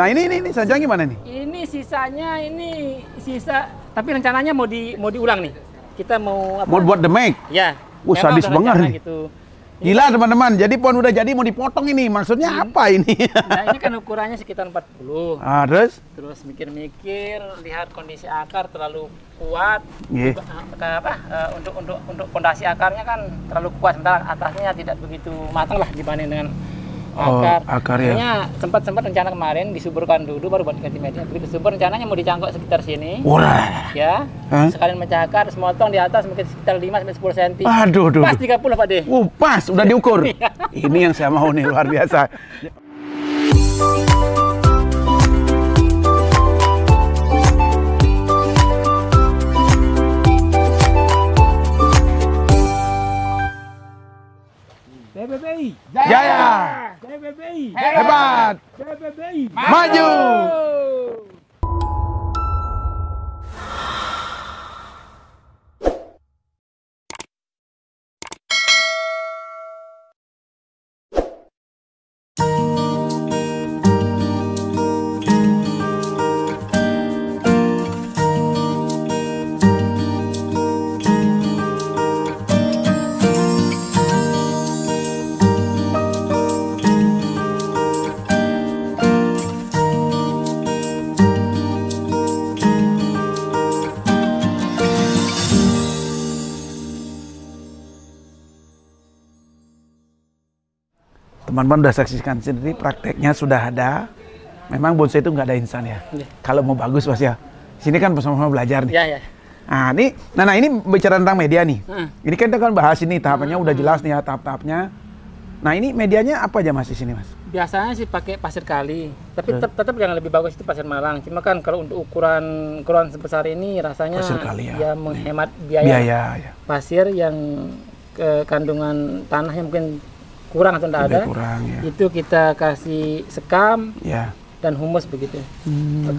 Nah ini ini, ini saja gimana nih? Ini sisanya ini sisa tapi rencananya mau di mau diulang nih. Kita mau apa? Mau buat the make? Ya. Wah, sadis banget nih. Gitu. Gila teman-teman, jadi pohon udah jadi mau dipotong ini. Maksudnya Hmm. apa ini? Nah, ini kan ukurannya sekitar 40. ah, terus? Terus mikir-mikir, lihat kondisi akar terlalu kuat. Iya. Eh, ke apa? eh, untuk untuk untuk pondasi akarnya kan terlalu kuat, sementara atasnya tidak begitu matang lah dibanding dengan Oh, akar. akar ya. Sempat sempat rencana kemarin disuburkan dulu baru buat ganti media. Begitu subur rencananya mau dicangkok sekitar sini. Wah. Ya. Hah? Sekalian mencah akar, semotong di atas mungkin sekitar 5 sampai 10 cm. Aduh, aduh, Pas aduh. 30 Pak De. Uh, pas, udah diukur. Iya. ini yang saya mau nih, luar biasa. PBBI. Jaya, PBBI. hebat, PBBI. maju. Teman-teman udah saksikan sendiri prakteknya sudah ada. Memang bonsai itu nggak ada instan ya. Iya. Kalau mau bagus mas ya. Sini kan bersama-sama belajar nih. Ya, ya. Nah, ini, nah, nah ini bicara tentang media nih. Hmm. Ini kan kita kan bahas ini tahapannya udah jelas nih ya tahap-tahapnya. Nah ini medianya apa aja mas di sini mas? Biasanya sih pakai pasir kali, tapi tetap, tetap yang lebih bagus itu pasir Malang. Cuma kan kalau untuk ukuran ukuran sebesar ini rasanya Pasir kali ya. menghemat biaya. Biaya ya. Pasir yang ke kandungan tanahnya mungkin kurang atau tidak ada. kurang ya. Itu kita kasih sekam Ya. dan humus begitu.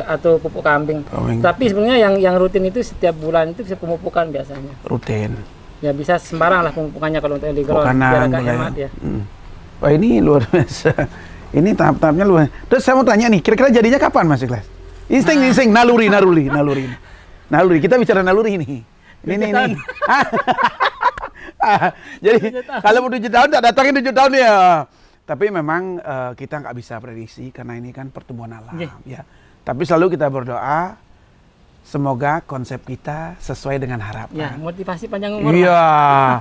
Atau pupuk kambing. Kambing. Tapi sebenarnya yang yang rutin itu setiap bulan itu bisa pemupukan biasanya. Rutin. Ya bisa sembarang lah pemupukannya kalau untuk early ground biar agak hemat ya. Hmm. Wah ini luar biasa. Ini tahap-tahapnya luar. Terus saya mau tanya nih, kira-kira jadinya kapan Mas Ikhlas? Insting, insting, naluri, naluri, naluri. Naluri, kita bicara naluri nih. Ini, ini, ini. Jadi kalau mau tujuh tahun, tak datangin tujuh tahun ya. Tapi memang eh, kita nggak bisa prediksi karena ini kan pertumbuhan alam Iya. ya. Tapi selalu kita berdoa semoga konsep kita sesuai dengan harapan. Ya, motivasi panjang umur. Iya,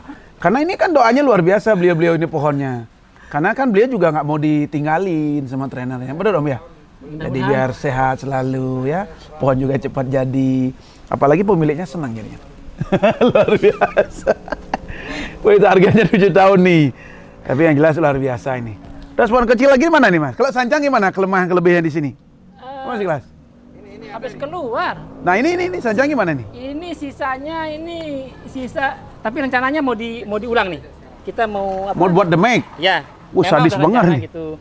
karena ini kan doanya luar biasa beliau-beliau ini pohonnya. Karena kan beliau juga nggak mau ditinggalin sama trenernya, benar om ya? Jadi biar sehat selalu ya, pohon juga cepat jadi. Apalagi pemiliknya senang jadinya. luar biasa. Wah itu harganya 7 tahun nih. Tapi yang jelas luar biasa ini. Terus pohon kecil lagi mana nih mas? Kalau sancang gimana kelemahan kelebihan di sini? Mas kelas. Habis keluar. Nah ini ini, ini sancang gimana nih? Ini sisanya ini sisa tapi rencananya mau di mau diulang nih. Kita mau apa? Mau buat the make? Ya. Wah, sadis banget nih. Gitu.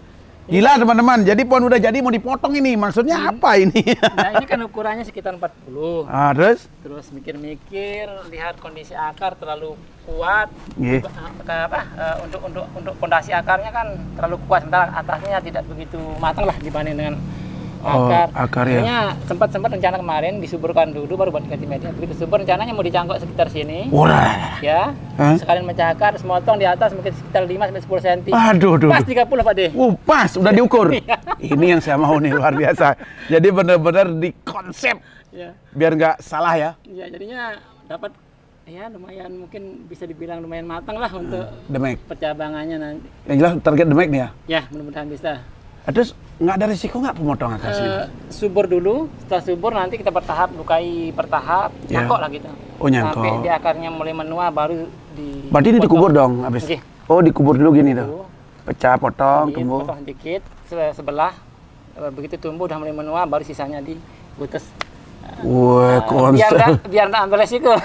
Gila teman-teman, jadi pohon udah jadi mau dipotong ini. Maksudnya apa ini? Nah, ini kan ukurannya sekitar 40. ah, terus? Terus mikir-mikir, lihat kondisi akar terlalu kuat. Iya. Eh, ke apa? eh, untuk untuk untuk pondasi akarnya kan terlalu kuat, sementara atasnya tidak begitu matang lah dibanding dengan Oh, akar. akar ya. Sempat sempat rencana kemarin disuburkan dulu baru buat ganti media. Begitu subur rencananya mau dicangkok sekitar sini. Wah. Ya. Hah? Sekalian mencah akar, semotong di atas mungkin sekitar 5 sampai 10 cm. Aduh, aduh, Pas aduh. 30 Pak De. Uh, pas, udah diukur. Iya. ini yang saya mau nih, luar biasa. Jadi benar-benar di konsep. Ya. Biar nggak salah ya. Ya, jadinya dapat ya lumayan mungkin bisa dibilang lumayan matang lah untuk make. percabangannya nanti. Yang jelas target make nih ya. Ya, mudah-mudahan bisa. Terus nggak ada risiko nggak pemotongan kasih? Eh, subur dulu, setelah subur nanti kita bertahap lukai bertahap, Ya. nyangkok lah gitu. Oh, nyangkok. Sampai di akarnya mulai menua baru di Berarti ini dikubur dong habis. Oke. Oh, dikubur dulu gini tuh. Pecah, potong, Di- tumbuh. potong sedikit se- sebelah Eh, begitu tumbuh udah mulai menua baru sisanya di butas Wah, biar konsep. nggak biar nggak ambil resiko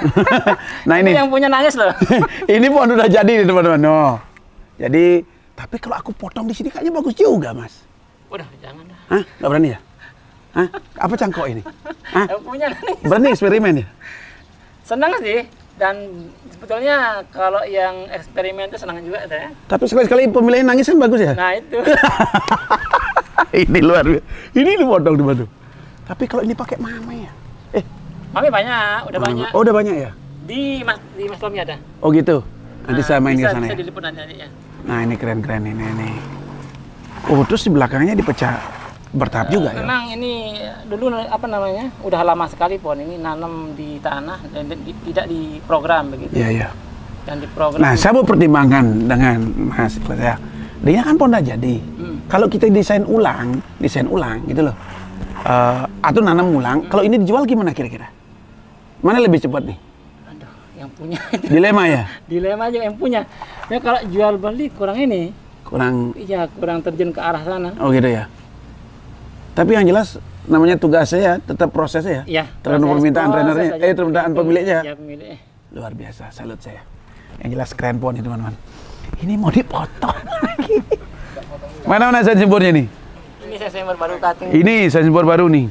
Nah, ini. yang punya nangis loh ini pohon udah jadi nih teman-teman. No. Jadi, tapi kalau aku potong di sini kayaknya bagus juga, Mas. Udah jangan dah Hah? Nggak berani ya? Hah? Apa cangkok ini? Hah? yang punya Berani eksperimen ya? senang sih dan sebetulnya kalau yang eksperimen itu senang juga saya Tapi sekali-sekali pemilihan nangis kan bagus ya? nah itu ini luar biasa. Ini dipotong di Bandung. Tapi kalau ini pakai mama ya? Eh, Mami banyak, udah banyak. Oh, udah banyak ya? Di Mas di Mas Tommy ada. Oh gitu. Nanti Nah, saya main ke sana Bisa ya. diliput nanti ya. Nah, ini keren-keren ini nih. Oh, terus di belakangnya dipecah bertahap juga ya? Memang ini dulu apa namanya? Udah lama sekali pohon ini nanam di tanah dan di- tidak di program begitu. Iya, iya. Dan di program Nah, saya mau pertimbangkan dengan Mas Iqbal saya. Dia kan udah jadi. Hmm. Kalau kita desain ulang, desain ulang gitu loh. Eh, atau nanam ulang, kalau ini dijual gimana kira-kira? Mana lebih cepat nih? Aduh, yang punya Dilema ya? dilema aja yang punya. Ya kalau jual beli kurang ini, Kurang iya kurang terjun ke arah sana. Oh gitu ya. Tapi yang jelas namanya tugas saya tetap prosesnya ya. Iya. Tergantung proses- permintaan proses trenernya, aja. eh permintaan pemiliknya. Ya pemiliknya. Luar biasa, salut saya. Yang jelas keren pohon itu teman-teman. Ini mau dipotong lagi. Mana mana sensibornya nih? Ini saya baru cutting. Ini sensibor baru nih.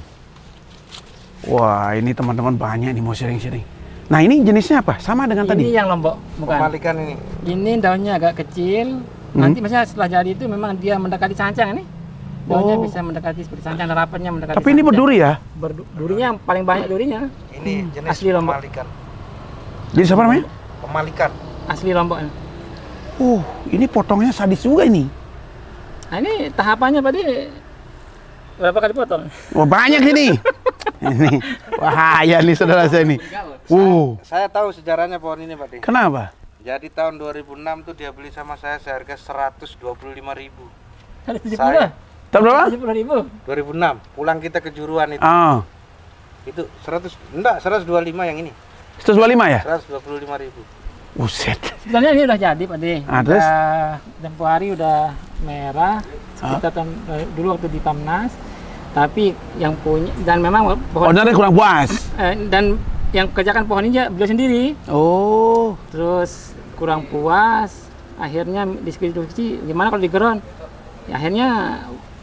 Wah, ini teman-teman banyak nih mau sharing-sharing. Nah, ini jenisnya apa? Sama dengan Ini tadi? yang lombok, bukan. Pemalikan ini. Ini daunnya agak kecil. Hmm. Nanti maksudnya setelah jadi itu memang dia mendekati sancang ini. Daunnya Oh. bisa mendekati seperti sancang rapatnya mendekati. Tapi ini sancang. berduri ya? Berdu- durinya yang paling banyak durinya. Ini jenis Asli lombok. pemalikan. Jadi siapa namanya? Pemalikan. Asli lombok. ini. Uh, ini potongnya sadis juga ini. Nah ini tahapannya tadi berapa kali potong? Wah, banyak ini. ini bahaya nih saudara saya nih. Uh, Saya tahu sejarahnya pohon ini, Pak. Kenapa? Jadi tahun 2006 tuh dia beli sama saya seharga 125.000 ribu. Ada Saya-. Tahun berapa? Tujuh puluh ribu. 2006 pulang kita ke Juruan itu. Ah, Itu 100 enggak 125 yang ini. 125 ya? 125 ribu. Buset. Sebenarnya ini udah jadi Pak De. Ah, terus? Udah tempo hari udah merah. Kita tam- eh, dulu waktu di Tamnas. Tapi yang punya dan memang pohon Ownernya kurang puas. eh, dan yang kerjakan pohon ini dia beliau sendiri. Oh, Terus kurang puas. Akhirnya diskusi gimana kalau digeron? Ya, akhirnya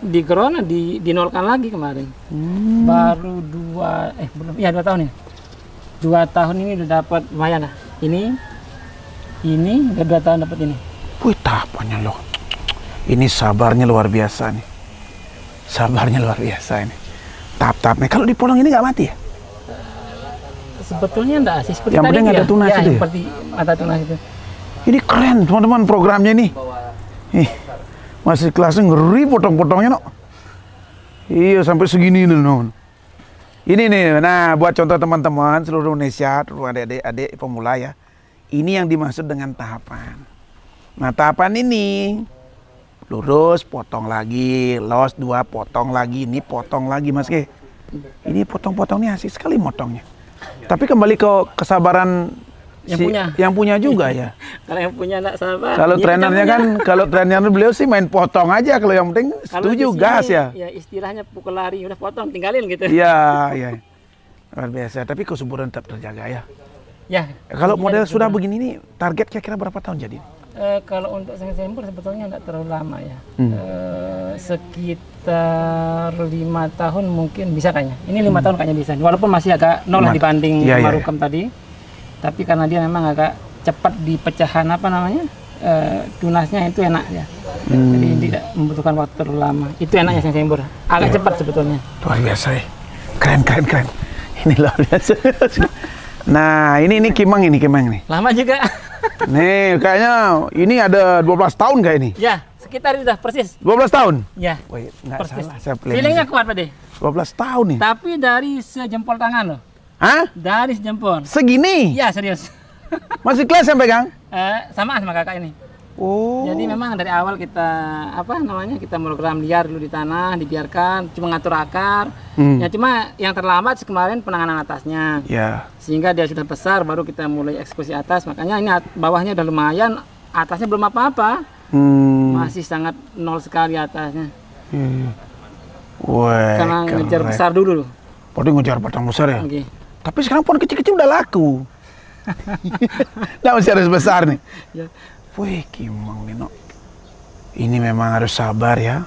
digeron di dinolkan lagi kemarin. Hmm. Baru dua eh belum ya dua tahun ya. Dua tahun ini udah dapat lumayan lah. Ini ini udah dua tahun dapat ini. wih tahapannya loh. Ini sabarnya luar biasa nih. Sabarnya luar biasa ini. Tahap-tahapnya. Kalau dipotong ini nggak mati ya? Sebetulnya enggak sih seperti Yang tadi penting ada tunas ya, itu ya? seperti mata tunas itu. Ini keren teman-teman programnya nih. Ih, masih kelasnya ngeri potong-potongnya no. Iya sampai segini nih no. Ini nih, nah buat contoh teman-teman seluruh Indonesia, seluruh adik-adik pemula ya. Ini yang dimaksud dengan tahapan. Nah tahapan ini lurus, potong lagi, los dua, potong lagi, ini potong lagi mas Ke. Ini potong-potong ini asik sekali motongnya. Tapi kembali ke kesabaran Yang si- punya. yang punya juga ya. Kalau yang punya enggak sabar. Kalau trenernya kan, kalau trenernya beliau sih main potong aja. Kalau yang penting setuju sini, gas ya. Ya istilahnya pukul lari udah potong tinggalin gitu. Iya, iya. Luar biasa. Tapi kesuburan tetap terjaga ya. Ya. Kalau Iya, model sudah begini nih, target kira-kira berapa tahun jadi? Eh, kalau untuk Singapura sebetulnya tidak terlalu lama ya. Hmm. Eh, sekitar lima tahun mungkin bisa kayaknya. Ini Hmm. lima tahun kayaknya bisa. Walaupun masih agak nol dibanding Iya, iya, Marukem tadi. Tapi karena dia memang agak cepat di pecahan apa namanya eh, tunasnya itu enak ya. Hmm. Jadi tidak membutuhkan waktu terlalu lama. Itu enaknya Singapura. Agak cepat sebetulnya. Luar biasa ya. Keren, keren, keren. Ini luar biasa. Nah, ini ini kimang ini kimang nih. Lama juga. Nih, kayaknya ini ada 12 tahun kayak ini. ya, sekitar itu dah persis. 12 tahun? Ya. Nggak Persis. salah saya. Feelingnya kuat Pak De. 12 tahun nih. Tapi dari sejempol tangan loh. Hah? Dari sejempol. Segini? Iya serius. Masih kelas yang pegang? Eh, sama sama kakak ini. Oh. Jadi memang dari awal kita apa namanya kita program liar dulu di tanah, dibiarkan, cuma ngatur akar. Hmm. Ya cuma yang terlambat kemarin penanganan atasnya. Ya. Sehingga dia sudah besar baru kita mulai eksekusi atas. Makanya ini at- bawahnya udah lumayan, atasnya belum apa-apa. Hmm. Masih sangat nol sekali atasnya. Hmm. Wah, Karena ngejar besar dulu. Pokoknya ngejar batang besar ya. Oke. Tapi sekarang pohon kecil-kecil udah laku. Nah masih harus besar nih. Ya. Wih, kimang nih, no. Ini memang harus sabar ya.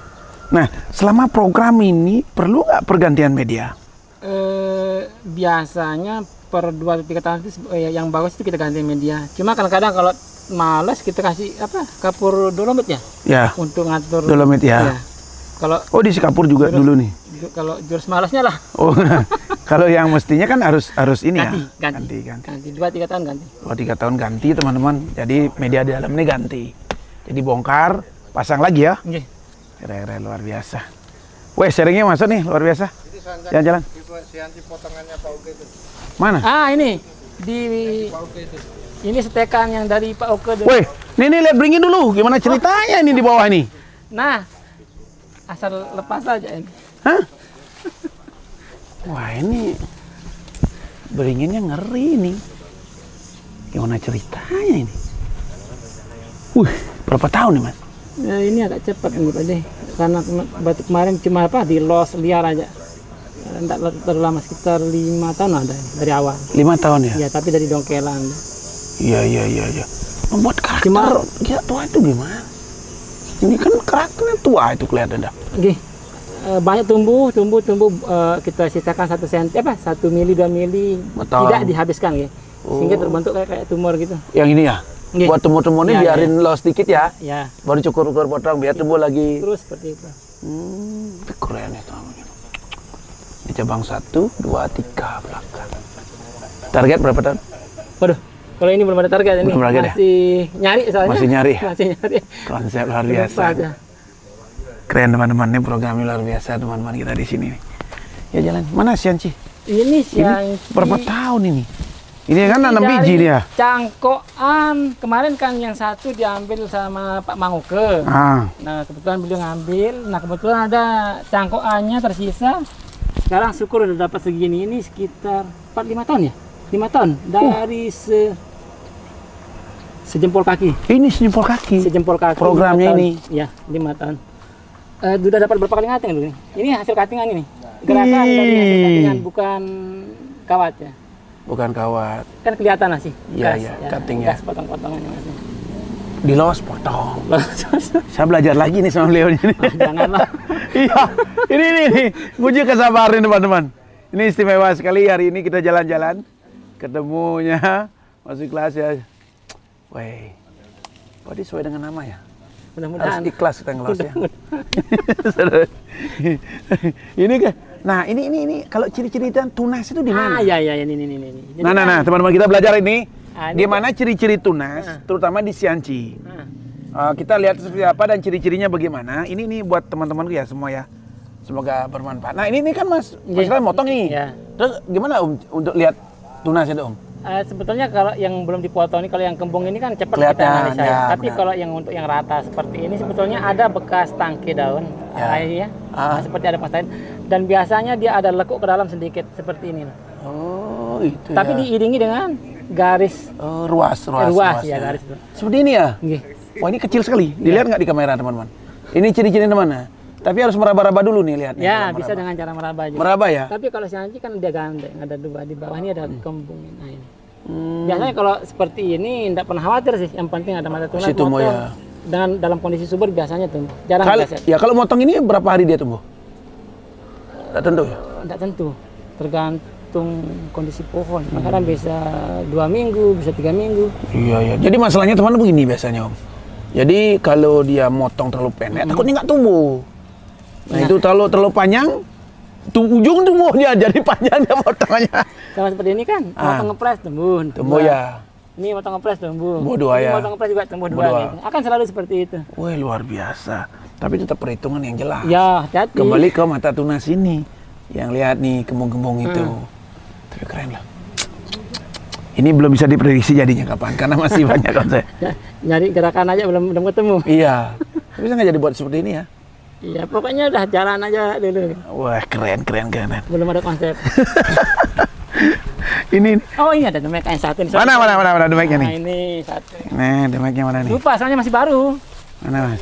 Nah, selama program ini perlu nggak pergantian media? Eh, biasanya per dua atau tiga tahun itu eh, yang bagus itu kita ganti media. Cuma kadang-kadang kalau males kita kasih apa kapur dolomit ya Ya, untuk ngatur dolomit ya. Iya. kalau Oh di Singapura juga dulu nih. Kalau jurus malasnya lah Oh, kalau yang mestinya kan harus harus ini ganti, ya. ganti, Ganti kan. ganti dua tiga tahun ganti. Dua tiga tahun ganti teman-teman. Jadi media di dalam ini ganti. Jadi bongkar, pasang lagi ya. Nggih. Keren-keren luar biasa. Weh, sharingnya masuk nih luar biasa. Jalan-jalan. Si anti potongannya Pak Uge itu. Mana? Ah ini di ini setekan yang dari Pak Oke. Weh, nih nih lihat beringin dulu. Gimana ceritanya ini di bawah nih? Nah, asal lepas aja ini. Hah? Wah ini beringinnya ngeri nih. Gimana ceritanya ini? Wih, berapa tahun nih mas? Ya, ini agak cepat ini Pak deh. Karena batu kemarin cuma apa di los liar aja. Tidak terlalu lama sekitar lima tahun ada dari awal. Lima tahun ya? Ya tapi dari dongkelan. Iya iya iya. iya. Membuat karakter Cuma- gila tua itu gimana? Ini kan karakternya tua itu kelihatan dah. Oke. Eh, banyak tumbuh, tumbuh, tumbuh. eh, kita sisakan satu senti apa? Satu mili, dua mili. Betul. Tidak dihabiskan ya. Sehingga terbentuk kayak, kayak tumor gitu. Yang ini ya? Nggih. Buat tumbuh-tumbuh ini Iya, biarin lo sedikit ya. Ya, Baru cukur-cukur potong biar tumbuh lagi. terus seperti itu. Hmm, keren ya. Ini cabang satu, dua, tiga belakang. Target berapa tahun? Waduh, kalau ini belum ada target ini. Belum ya? Masih nyari soalnya. Masih nyari ya? Masih nyari. Konsep luar biasa. Keren teman-teman, ini programnya luar biasa teman-teman kita di sini. nih. Ya jalan. Mana Sianci? Ini siang Berapa tahun ini? Ini kan nanam biji ya? Cangkokan kemarin kan yang satu diambil sama Pak Manguke. Ah, Nah kebetulan beliau ngambil. Nah kebetulan ada cangkokannya tersisa. Sekarang syukur udah dapat segini. Ini sekitar 4-5 tahun ya? 5 tahun dari se sejempol kaki. ini sejempol kaki. Sejempol kaki. Programnya ini. Ya, 5 tahun. Eh sudah dapat berapa kali ngating dulu? Ini hasil katingan ini. Gerakan dari hasil katingan bukan kawat ya. Bukan kawat. Kan kelihatan masih. Iya, bekas, iya, ya, cutting-nya. bekas potong-potongannya masih. Di los potong. Saya belajar lagi nih sama beliau ini. Janganlah. iya, ini ini ini. Nguji kesabaran teman-teman. Ini istimewa sekali hari ini kita jalan-jalan. Ketemunya masuk kelas ya. Weh. Berarti sesuai dengan nama ya? Harus Mudah-mudahan. ikhlas kita ngelos ya. ini ke Nah, ini ini ini kalau ciri-ciri dan tunas itu di mana? Ah, iya iya ini ini ini ini. Nah, nah, kan- nah, teman-teman kita belajar ini. Ah, ini Di mana ciri-ciri tunas, terutama di Sianci. Ah, Uh, kita lihat seperti apa dan ciri-cirinya bagaimana. Ini nih buat teman-temanku ya semua ya. Semoga bermanfaat. Nah ini, ini kan mas, mas Iya. Motong nih. Iya. Terus gimana om untuk lihat tunas itu om? Eh, sebetulnya kalau yang belum dipotong ini kalau yang kembung ini kan cepat kita analisa ya. ya, Tapi benar. kalau yang untuk yang rata seperti ini sebetulnya ada bekas tangki daun Ya. air ya. Ah. Nah, seperti ada bekas dan biasanya dia ada lekuk ke dalam sedikit seperti ini. Oh itu Tapi ya. diiringi dengan garis Oh, ruas, ruas, ruas, ya, garis itu. Seperti ini ya? Nggih. Wah ini kecil sekali. Dilihat nggak di kamera teman-teman? Ini ciri-ciri mana? Tapi harus meraba-raba dulu nih lihatnya. Ya, bisa meraba. dengan cara meraba aja. meraba ya. Tapi kalau si anjing kan dia gandeng, ada dua di bawah ini ada kembung. Nah ini. Hmm. Biasanya kalau seperti ini tidak pernah khawatir sih. Yang penting ada mata tunas Si tumbuh motor. ya. Dengan dalam kondisi subur biasanya tumbuh. Jarang Kali, kita ya kalau motong ini berapa hari dia tumbuh? Tidak tentu ya. Tidak tentu. Tergantung kondisi pohon. Kadang bisa dua minggu, bisa tiga minggu. Iya iya. Jadi masalahnya teman begini biasanya om. Jadi kalau dia motong terlalu pendek, takutnya nggak tumbuh. Nah itu kalau terlalu panjang, tuh ujung tumbuhnya jadi panjang dia potongannya. Sama seperti ini kan, Ah. potong ngepres tumbuh. Tumbuh ya. Ini potong ngepres tumbuh. Tumbuh dua Ini ya. potong ngepres juga tumbuh, Tumbuh dua. dua. Gitu. Akan selalu seperti itu. Wah luar biasa. Tapi tetap perhitungan yang jelas. Ya, hati-hati. Kembali ke mata tunas ini, yang lihat nih kembung-kembung itu. Tapi keren lah. Ini belum bisa diprediksi jadinya kapan, karena masih banyak konsep. Ya, nyari gerakan aja belum belum ketemu. iya. Tapi bisa nggak jadi buat seperti ini ya? Iya, pokoknya udah jalan aja dulu. Wah keren keren keren. Belum ada konsep. ini Oh, ini ada demek yang satu. Ini mana mana mana mana demeknya Nah, nih? ini satu. Nih demeknya mana nih? Lupa, soalnya masih baru. Mana mas?